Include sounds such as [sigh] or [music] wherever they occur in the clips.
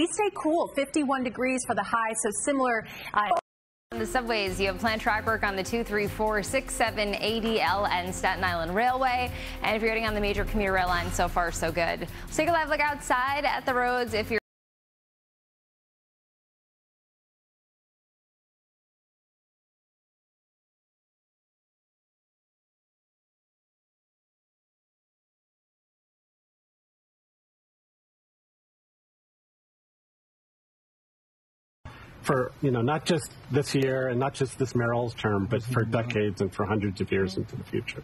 We stay cool, 51 degrees for the high, so similar. Uh on the subways, you have planned track work on the 23467 ADL and Staten Island Railway. And if you're getting on the major commuter rail line, so far so good. Let's take a live look outside at the roads. If you're for you know not just this year and not just this Merrill's term, but for mm-hmm. decades and for hundreds of years into the future.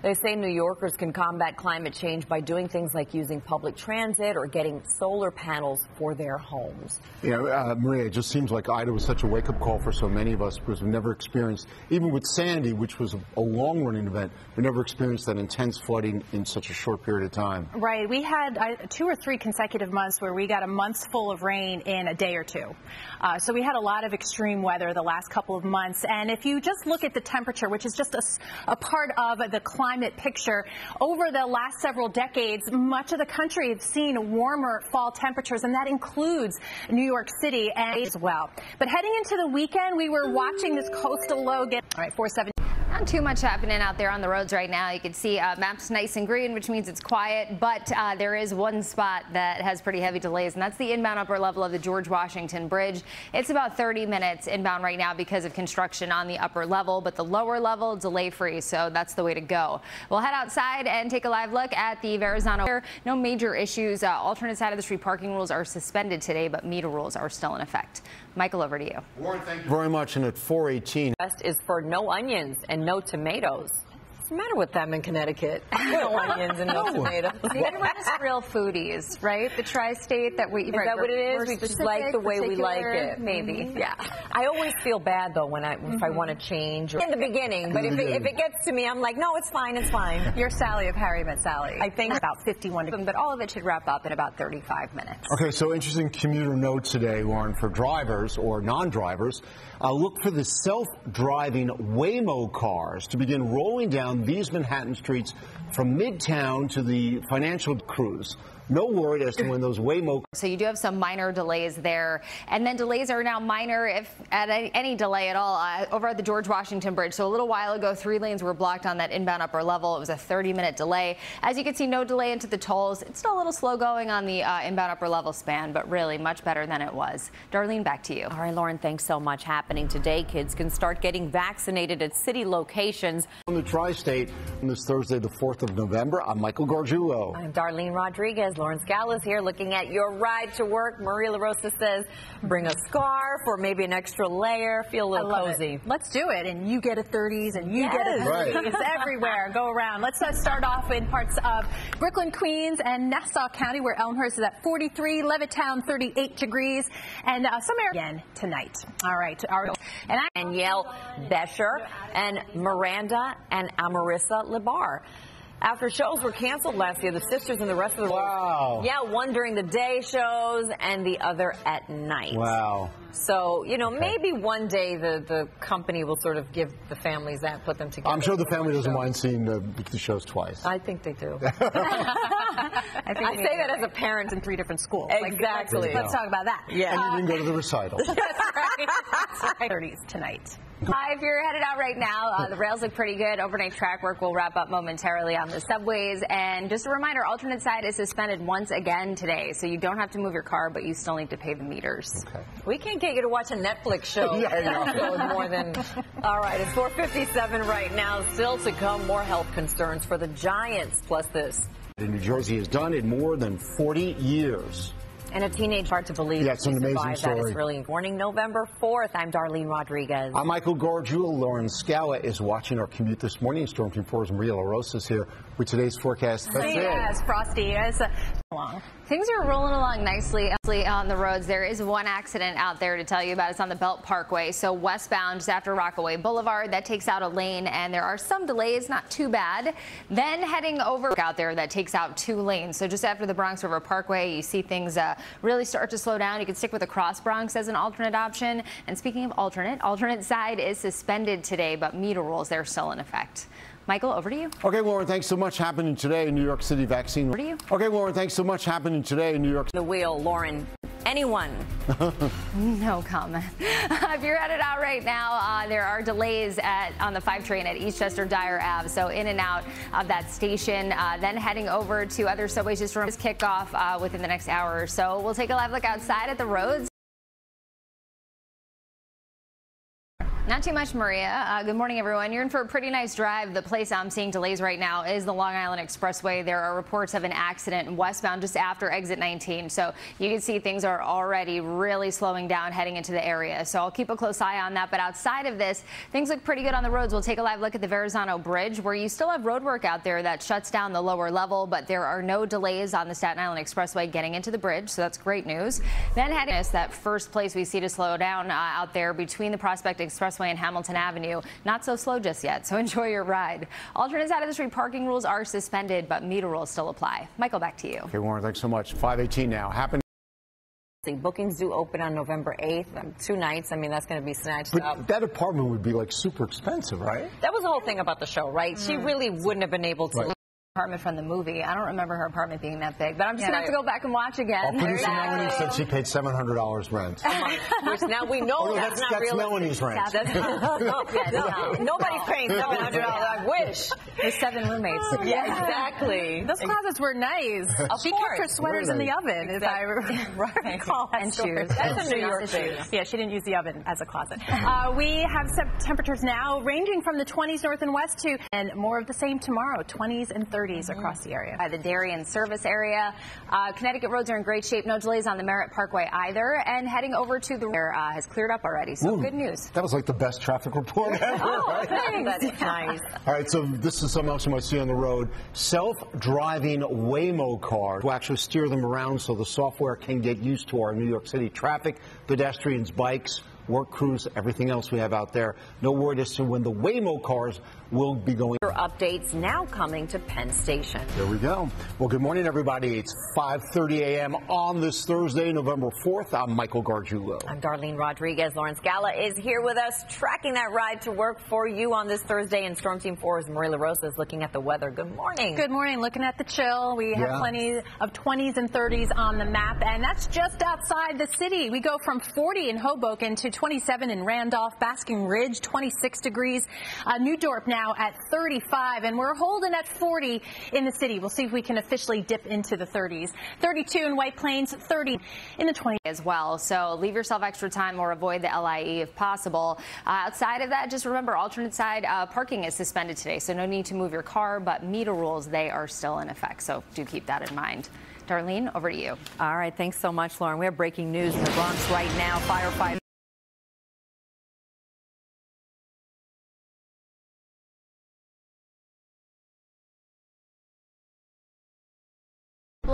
They say New Yorkers can combat climate change by doing things like using public transit or getting solar panels for their homes. Yeah, uh, Maria, it just seems like Ida was such a wake-up call for so many of us because we've never experienced, even with Sandy, which was a long-running event, we never experienced that intense flooding in such a short period of time. Right. We had uh, two or three consecutive months where we got a month's full of rain in a day or two. Uh, so we had a lot of extreme weather the last couple of months. And if you just look at the temperature, which is just a, a part of the climate climate picture. Over the last several decades, much of the country has seen warmer fall temperatures, and that includes New York City as well. But heading into the weekend, we were watching this coastal low get, all right, 470. Not too much happening out there on the roads right now. You can see uh, maps nice and green, which means it's quiet, but uh, there is one spot that has pretty heavy delays, and that's the inbound upper level of the George Washington Bridge. It's about 30 minutes inbound right now because of construction on the upper level, but the lower level delay free, so that's the way to go. We'll head outside and take a live look at the Verrazano. No major issues. Uh, alternate side of the street parking rules are suspended today, but meter rules are still in effect. Michael, over to you. Lauren, thank you very much. And at 418. Best is for no onions and no tomatoes. What's the matter with them in Connecticut? [laughs] no onions and no, no. tomatoes. See, we're just real foodies, right? The tri-state that we. Is right, that what it is? We just like the way we like it. Maybe. Mm -hmm. Yeah. I always feel bad though when I if mm -hmm. I mm-hmm. want to change or in the beginning, but if it, if it gets to me, I'm like, no, it's fine, it's fine. You're Sally of Harry Met Sally. I think about 51, of them, but all of it should wrap up in about 35 minutes. Okay, so interesting commuter note today, Lauren, for drivers or non-drivers. Uh, look for the self-driving Waymo cars to begin rolling down these Manhattan streets from Midtown to the financial cruise no word as to when those Waymo. [laughs] So you do have some minor delays there, and then delays are now minor if at any delay at all uh, over at the George Washington Bridge. So a little while ago, three lanes were blocked on that inbound upper level. It was a 30-minute delay. As you can see, no delay into the tolls. It's still a little slow going on the uh, inbound upper level span, but really much better than it was. Darlene, back to you. All right, Lauren, thanks so much. Happening today, kids can start getting vaccinated at city locations. On the tri-state on this Thursday, the 4th of November, I'm Michael Gargiulo. I'm Darlene Rodriguez. Lauren Scala here looking at your ride to work. Maria LaRosa says bring a scarf or maybe an extra layer. Feel a little cozy. It. Let's do it. And you get a 30s and you yes. get a 30s right. [laughs] everywhere. Go around. Let's uh, start off in parts of Brooklyn, Queens, and Nassau County where Elmhurst is at 43, Levittown 38 degrees, and uh, some air again tonight. All right. Our, and I Danielle Bescher and Miranda and Amarissa Libar. After shows were canceled last year, the sisters and the rest of the wow. yeah, one during the day shows and the other at night. Wow. So, you know, okay. maybe one day the, the company will sort of give the families that, put them together. I'm sure the family doesn't mind seeing the, the shows twice. I think they do. [laughs] [laughs] I, I say that as a parent in three different schools. Exactly. Like, let's talk about that. Yeah. And you didn't go to the recital. [laughs] That's right. That's right. 30s tonight. Hi, if you're headed out right now, uh, the rails look pretty good. Overnight track work will wrap up momentarily on the subways. And just a reminder, alternate side is suspended once again today, so you don't have to move your car, but you still need to pay the meters. Okay. We can't get you to watch a Netflix show. [laughs] yeah, [laughs] more than. All right, it's 4:57 right now. Still to come, more health concerns for the Giants. Plus this. New Jersey has done in more than 40 years. And a teenage heart to believe. Yeah, it's an amazing story. That is really morning, November 4th. I'm Darlene Rodriguez. I'm Michael Gargiulo. Lauren Scala is watching our commute this morning. Storm Team 4's Maria LaRosa is here with today's forecast. That's yes, it. Frosty. Yes. Things are rolling along nicely on the roads. There is one accident out there to tell you about. It's on the Belt Parkway. So westbound just after Rockaway Boulevard, that takes out a lane and there are some delays, not too bad. Then heading over out there that takes out two lanes. So just after the Bronx River Parkway, you see things uh, really start to slow down. You can stick with the Cross Bronx as an alternate option. And speaking of alternate, alternate side is suspended today, but meter rules, they're still in effect. Michael, over to you. Okay, Lauren, thanks so much. Happening today in New York City vaccine. Over to you. Okay, Lauren, thanks so much. Happening today in New York. The wheel, Lauren. anyone. [laughs] No comment. [laughs] if you're headed out right now, uh, there are delays at on the 5 train at Eastchester Dyer Ave. So in and out of that station. Uh, then heading over to other subways just from this kickoff uh, within the next hour or so. We'll take a live look outside at the roads. Not too much, Maria. Uh, good morning, everyone. You're in for a pretty nice drive. The place I'm seeing delays right now is the Long Island Expressway. There are reports of an accident westbound just after exit 19. So you can see things are already really slowing down heading into the area. So I'll keep a close eye on that. But outside of this, things look pretty good on the roads. We'll take a live look at the Verrazano Bridge where you still have road work out there that shuts down the lower level, but there are no delays on the Staten Island Expressway getting into the bridge. So that's great news. Then heading us that first place we see to slow down uh, out there between the Prospect Expressway and Hamilton Avenue. Not so slow just yet, so [laughs] enjoy your ride. Alternate side of the street parking rules are suspended, but meter rules still apply. Michael, back to you. Okay, Lauren, thanks so much. 518 now. Happen. Bookings do open on November 8th. Um, two nights. I mean, that's going to be snatched But up. that apartment would be like super expensive, right? That was the whole thing about the show, right? She really wouldn't have been able to. Right. Apartment from the movie. I don't remember her apartment being that big, but I'm just Yeah. gonna have to go back and watch Our again. producer Melanie said she paid $700 rent. Which now we know Oh, no, that's, that's, not that's real. Melonie's rent. That's, [laughs] no, nobody's paying seven hundred dollars. I wish. With seven roommates. Yeah, exactly. Those closets were nice. she kept her course. sweaters in the oven, if I [laughs] Right. [laughs] recall. that And story. shoes. That's a New York thing. Yeah, she didn't use the oven as a closet. Uh, we have temperatures now ranging from the 20s north and west to, and more of the same tomorrow, 20s and 30s across the area. By the Darien service area. Uh, Connecticut roads are in great shape. No delays on the Merritt Parkway either. And heading over to the uh, has cleared up already. So Ooh, good news. That was like the best traffic report ever. [laughs] right? That's [laughs] nice. All right, so this is something else you might see on the road. Self-driving Waymo cars will actually steer them around so the software can get used to our New York City traffic, pedestrians, bikes, work crews, everything else we have out there. No word as to when the Waymo cars will be going. Your Updates now coming to Penn Station. There we go. Well, good morning, everybody. It's 5.30 a.m. on this Thursday, November 4th. I'm Michael Gargiulo. I'm Darlene Rodriguez. Lauren Scala is here with us, tracking that ride to work for you on this Thursday. And Storm Team 4's Maria LaRosa is looking at the weather. Good morning. Good morning. Looking at the chill, we have Yeah. plenty of 20s and 30s on the map, and that's just outside the city. We go from 40 in Hoboken to 27 in Randolph, Basking Ridge, 26 degrees, uh, New Dorp now at 35, and we're holding at 40 in the city. We'll see if we can officially dip into the 30s. 32 in White Plains, 30 in the 20s. as well. So leave yourself extra time or avoid the LIE if possible. Uh, outside of that, just remember alternate side uh, parking is suspended today, so no need to move your car, but meter rules, they are still in effect. So do keep that in mind. Darlene, over to you. All right. Thanks so much, Lauren. We have breaking news in the Bronx right now. Firefighters.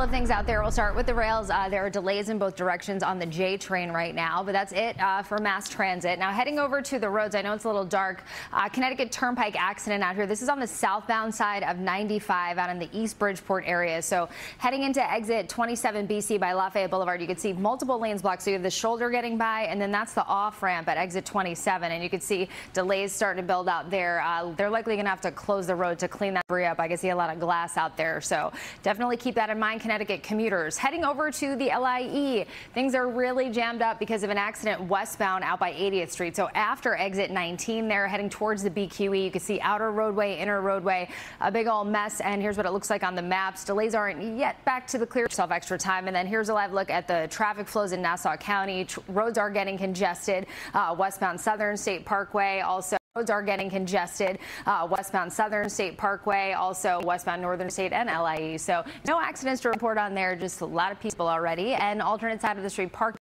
Of things out there. We'll start with the rails. Uh, there are delays in both directions on the J train right now, but that's it uh, for mass transit. Now, heading over to the roads, I know it's a little dark. Uh, Connecticut Turnpike accident out here. This is on the southbound side of 95 out in the East Bridgeport area. So heading into exit 27 BC by Lafayette Boulevard, you can see multiple lanes blocked. So you have the shoulder getting by, and then that's the off ramp at exit 27. And you can see delays starting to build out there. Uh, they're likely going to have to close the road to clean that debris up. I can see a lot of glass out there. So definitely keep that in mind. Connecticut commuters. Heading over to the LIE, things are really jammed up because of an accident westbound out by 80th Street. So after exit 19 there, heading towards the BQE, you can see outer roadway, inner roadway, a big old mess. And here's what it looks like on the maps. Delays aren't yet back to the clear. Yourself extra time. And then here's a live look at the traffic flows in Nassau County. Roads are getting congested. Uh, westbound Southern State Parkway also. Roads are getting congested. Uh, westbound Southern State Parkway, also westbound Northern State and LIE. So no accidents to report on there. Just a lot of people already. And alternate side of the street park.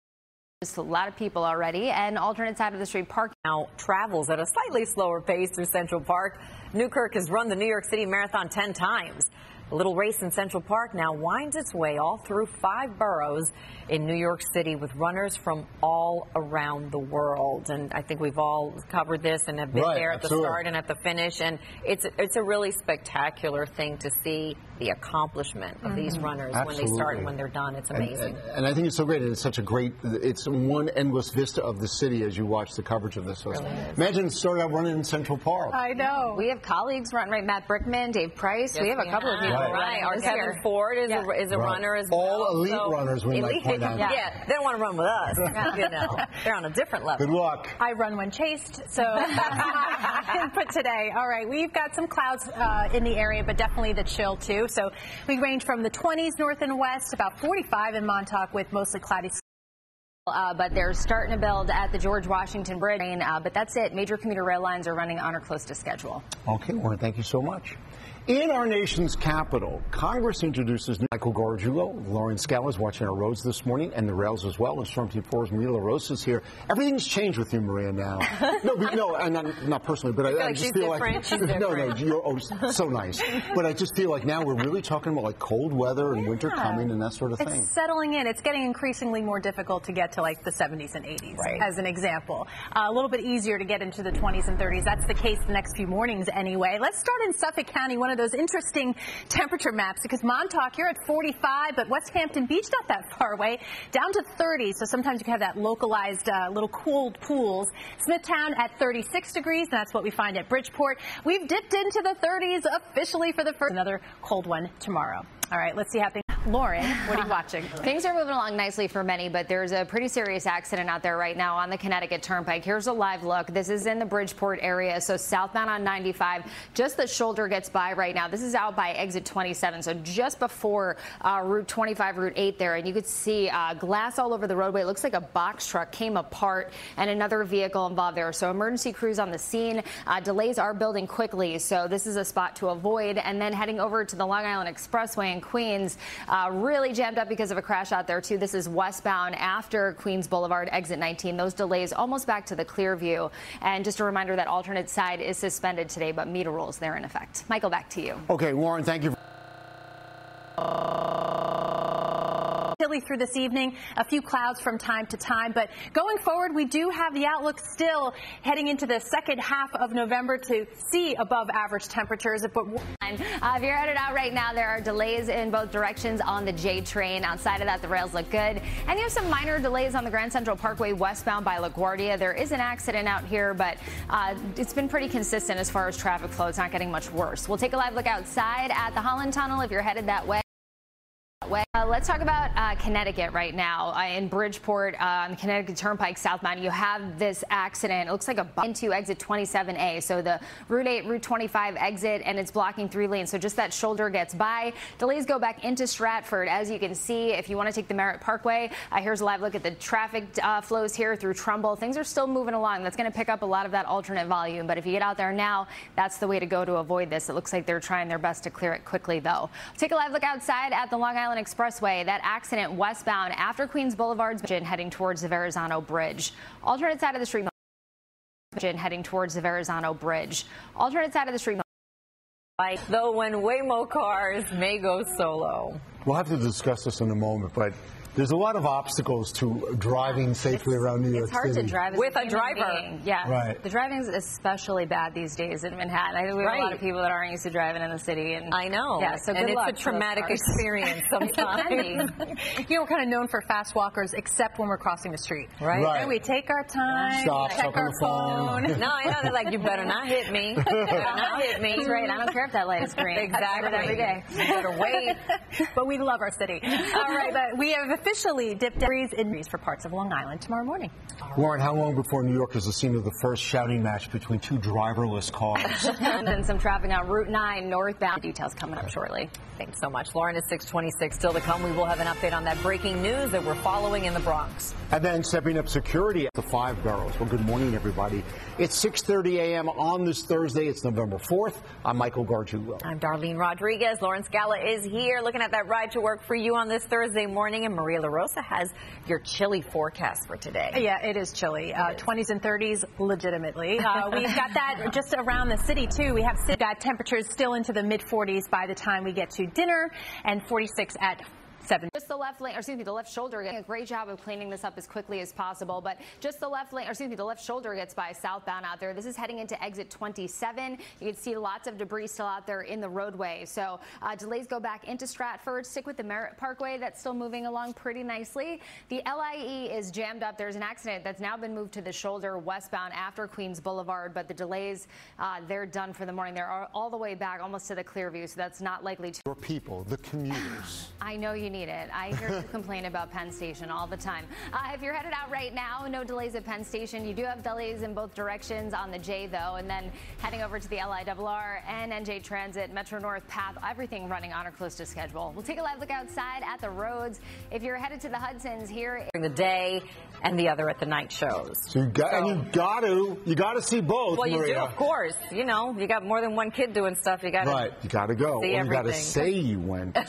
Just a lot of people already. And alternate side of the street park. now travels at a slightly slower pace through Central Park. Newkirk has run the New York City Marathon 10 times. A little race in Central Park now winds its way all through five boroughs in New York City with runners from all around the world. And I think we've all covered this and have been Right, there at the start and at the finish. And it's it's a really spectacular thing to see the accomplishment of these mm-hmm. runners when they start and when they're done. It's amazing. and, and I think it's so great, and it's such a great. It's one endless vista of the city as you watch the coverage of this. So imagine starting out running in Central Park. I know. We have colleagues run right. Matt Brickman, Dave Price. we have a couple of people Right. Right. running Our Kevin. Ford is, Yeah. a, is a Right. runner as All well. elite so- runners, we might elite- point out. Yeah. they don't want to run with us. you know, they're on a different level. Good luck. I run when chased, so [laughs] that's my input today. All right, we've got some clouds uh, in the area, but definitely the chill too. So we range from the 20s north and west, about 45 in Montauk with mostly cloudy. Uh, but they're starting to build at the George Washington Bridge. Uh, but that's it. Major commuter rail lines are running on or close to schedule. Okay, Lauren, thank you so much. In our nation's capital, Congress introduces Michael Gargiulo. Lauren Scala is watching our roads this morning and the rails as well. And Storm Team 4's Maria LaRosa is here. Everything's changed with you, Maria, now. [laughs] no, but, no, and not, not personally, but I, I like just feel different. like [laughs] no, no, you're oh, so nice. But I just feel like now we're really talking about like cold weather and winter coming and that sort of thing. It's settling in. It's getting increasingly more difficult to get to like the 70s and 80s, Right. as an example. Uh, a little bit easier to get into the 20s and 30s. That's the case the next few mornings anyway. Let's start in Suffolk County, one of those interesting temperature maps because Montauk, you're at 45, but Westhampton Beach, not that far away, down to 30. So sometimes you can have that localized uh, little cooled pools. Smithtown at 36 degrees, and that's what we find at Bridgeport. We've dipped into the 30s officially for the first. Another cold one tomorrow. All right, let's see how things. Lauren, what are you [laughs] watching? Things are moving along nicely for many, but there's a pretty serious accident out there right now on the Connecticut Turnpike. Here's a live look. This is in the Bridgeport area, so southbound on 95. Just the shoulder gets by right now. This is out by exit 27, so just before uh, Route 25, Route 8 there, and you could see uh, glass all over the roadway. It looks like a box truck came apart and another vehicle involved there. So emergency crews on the scene. Uh, delays are building quickly, so this is a spot to avoid. And then heading over to the Long Island Expressway in Queens, uh, really jammed up because of a crash out there too. This is westbound after Queens Boulevard, exit 19. Those delays almost back to the Clearview. And just a reminder that alternate side is suspended today, but meter rules they're in effect. Michael, back to you. Okay, Lauren, thank you. Chilly through this evening, a few clouds from time to time. But going forward, we do have the outlook still heading into the second half of November to see above average temperatures. But Uh, if you're headed out right now, there are delays in both directions on the J train. Outside of that, the rails look good. And you have some minor delays on the Grand Central Parkway westbound by LaGuardia. There is an accident out here, but uh, it's been pretty consistent as far as traffic flow. It's not getting much worse. We'll take a live look outside at the Holland Tunnel if you're headed that way. Way. Uh, let's talk about uh, Connecticut right now. Uh, in Bridgeport, uh, on the Connecticut Turnpike southbound, you have this accident. It looks like a bump into exit 27A. So the Route 8, Route 25 exit, and it's blocking three lanes. So just that shoulder gets by. Delays go back into Stratford. As you can see, if you want to take the Merritt Parkway, uh, here's a live look at the traffic uh, flows here through Trumbull. Things are still moving along. That's going to pick up a lot of that alternate volume. But if you get out there now, that's the way to go to avoid this. It looks like they're trying their best to clear it quickly, though. Take a live look outside at the Long Island Expressway. That accident westbound after Queens Boulevard's heading towards the Verrazano Bridge. Alternate side of the street heading towards the Verrazano Bridge. Alternate side of the street. Like, though when Waymo cars may go solo. We'll have to discuss this in a moment, but there's a lot of obstacles to driving safely around New York City. It's hard City. to drive as With a human driver. being. Yeah, Right. The driving is especially bad these days in Manhattan. I think we have a lot of people that aren't used to driving in the city. And I know. Yeah, so and good luck [laughs] it's a traumatic experience sometimes. you know, we're kind of known for fast walkers, except when we're crossing the street. Right. Right. And we take our time, Stop, check our phone. phone. no, I know. They're like, you better not hit me. [laughs] You better not hit me. That's right. I don't care if that light is green. Exactly. I do it every day. You better wait. [laughs] but we love our city. All right, but we have officially dipped degrees in for parts of Long Island tomorrow morning. Lauren, how long before New York is the scene of the first shouting match between two driverless cars? [laughs] and then some traffic on Route 9 northbound. Details coming up shortly. Thanks so much, Lauren. It's 626. Still to come, we will have an update on that breaking news that we're following in the Bronx. and then stepping up security at the five boroughs. Well, good morning, everybody. It's 6.30 a.m. on this Thursday. It's November 4th. I'm Michael Gargiulo. I'm Darlene Rodriguez. Lauren Scala is here looking at that ride to work for you on this Thursday morning. And Maria LaRosa has your chilly forecast for today. Yeah, it is chilly. Uh, 20s and 30s, legitimately. Uh, [laughs] we've got that just around the city, too. We have got temperatures still into the mid 40s by the time we get to dinner and 46 at 7. Just the left lane, or excuse me, the left shoulder getting a great job of cleaning this up as quickly as possible. But just the left lane, or excuse me, the left shoulder gets by southbound out there. This is heading into exit 27. You can see lots of debris still out there in the roadway. So uh, delays go back into Stratford. Stick with the Merritt Parkway. That's still moving along pretty nicely. The LIE is jammed up. There's an accident that's now been moved to the shoulder westbound after Queens Boulevard. But the delays, uh, they're done for the morning. They're all the way back almost to the Clearview. So that's not likely to. Your people, the commuters. I know you need it. I hear you complain about Penn Station all the time. Uh, if you're headed out right now, no delays at Penn Station. You do have delays in both directions on the J, though, and then heading over to the LIRR and NJ Transit, Metro North Path, everything running on or close to schedule. We'll take a live look outside at the roads. If you're headed to the Hudsons here, During the day and the other at the night shows. So you got, and you got to, you got to see both, Well, you Maria. do, of course. You know, you got more than one kid doing stuff. You got to. Right, you got to go. Or you got to say you went. [laughs]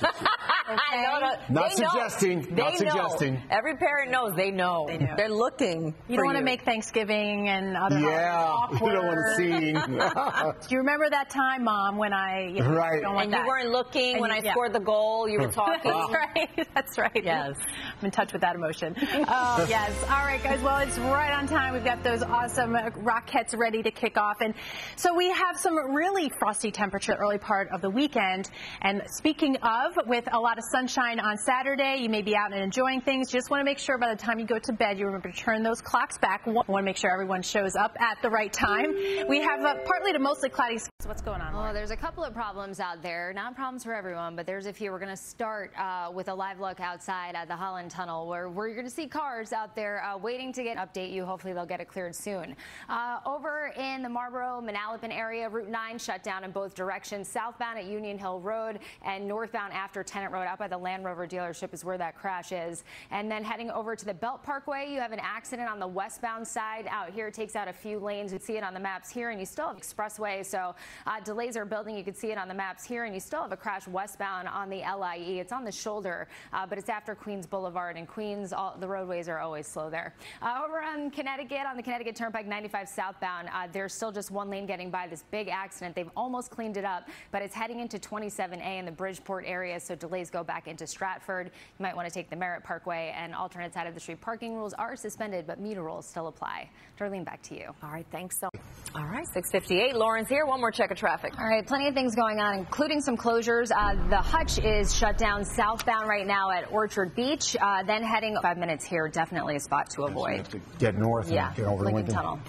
I know, no, Not they know. suggesting, They not know. suggesting. Every parent knows. They know. They know. They're looking. You for don't want to make Thanksgiving and other yeah, holidays you don't want to awkward. see. [laughs] Do you remember that time, Mom, when I you know, Right. don't want And you weren't looking And when you- I yeah. scored the goal. You were [laughs] talking. That's right. That's right. Yes. I'm in touch with that emotion. Oh, [laughs] yes. All right, guys. Well, it's right on time. We've got those awesome uh, Rockettes ready to kick off. And so we have some really frosty temperature early part of the weekend. And speaking of, with a lot of sunshine on Saturday, you may be out and enjoying things. Just want to make sure by the time you go to bed, you remember to turn those clocks back. Want to make sure everyone shows up at the right time. We have uh, partly to mostly cloudy. skies. What's going on? Oh, there's a couple of problems out there. Not problems for everyone, but there's a few. We're going to start uh, with a live look outside at the Holland Tunnel, where we're going to see cars out there uh, waiting to get an update you. Hopefully, they'll get it cleared soon. Uh, over in the Marlboro Manalapan area, Route 9 shut down in both directions. Southbound at Union Hill Road and northbound after Tennent Road, out by the Land Rover dealership, is where that crash is. And then heading over to the Belt Parkway, you have an accident on the westbound side. Out here, it takes out a few lanes. You see it on the maps here, and you still have expressway. So uh, delays are building. You can see it on the maps here, and you still have a crash westbound on the LIE. It's on the shoulder, uh, but it's after Queens Boulevard. And Queens, all, the roadways are always slow there. Uh, over on Connecticut, on the Connecticut Turnpike 95 southbound, uh, there's still just one lane getting by this big accident. They've almost cleaned it up, but it's heading into 27A in the Bridgeport area, so delays go back into Stratford. You might want to take the Merritt Parkway and alternate side of the street. Parking rules are suspended, but meter rules still apply. Darlene, back to you. All right. Thanks so. All right. 658. Lauren's here. One more check of traffic. All right, plenty of things going on, including some closures. Uh, the Hutch is shut down southbound right now at Orchard Beach. Uh, then heading five minutes here, definitely a spot to avoid. Get north Yeah, and get over Lincoln Lincoln. Tunnel.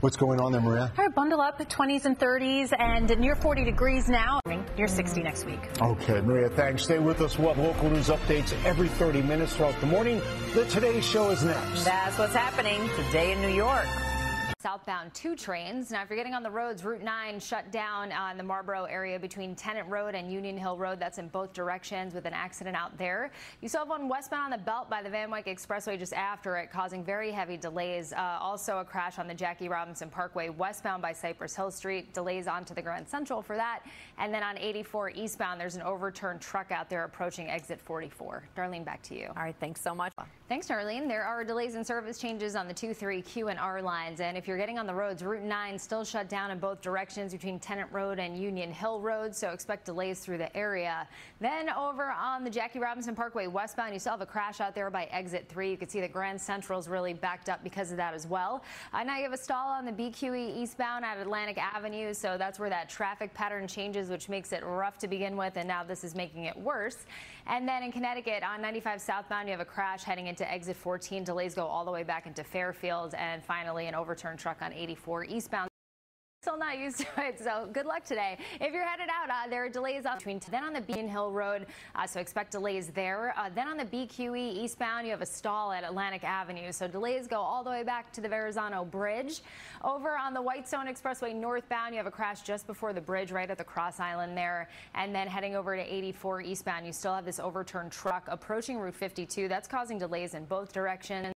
What's going on there, Maria? All right, bundle up 20s and 30s and near 40 degrees now. Near 60 next week. Okay, Maria, thanks. Stay with us. We'll have local news updates every 30 minutes throughout the morning. The Today Show is next. That's what's happening today in New York. Southbound two trains. Now, if you're getting on the roads, Route 9 shut down on the Marlboro area between Tennent Road and Union Hill Road. That's in both directions with an accident out there. You have one westbound on the belt by the Van Wyck Expressway just after it, causing very heavy delays. Uh, also, a crash on the Jackie Robinson Parkway westbound by Cypress Hill Street. Delays onto the Grand Central for that. And then on 84 eastbound, there's an overturned truck out there approaching exit 44. Darlene, back to you. All right. Thanks so much. Thanks, Darlene. There are delays in service changes on the 2, 3, Q, and R lines. And if you're getting on the roads, Route 9 still shut down in both directions between Tennent Road and Union Hill Road, so expect delays through the area. Then over on the Jackie Robinson Parkway westbound, you still have a crash out there by exit 3. You can see the Grand Central's really backed up because of that as well. Uh, now you have a stall on the BQE eastbound at Atlantic Avenue, so that's where that traffic pattern changes, which makes it rough to begin with, and now this is making it worse. And then in Connecticut on 95 southbound, you have a crash heading into exit 14. Delays go all the way back into Fairfield, and finally an overturned truck on 84 eastbound. Still not used to it, so good luck today. If you're headed out, uh, there are delays on between then on the Beacon Hill Road, uh, so expect delays there. Uh, then on the BQE eastbound, you have a stall at Atlantic Avenue, so delays go all the way back to the Verrazano Bridge. Over on the Whitestone Expressway northbound, you have a crash just before the bridge, right at the Cross Island there, and then heading over to 84 eastbound, you still have this overturned truck approaching Route 52. That's causing delays in both directions.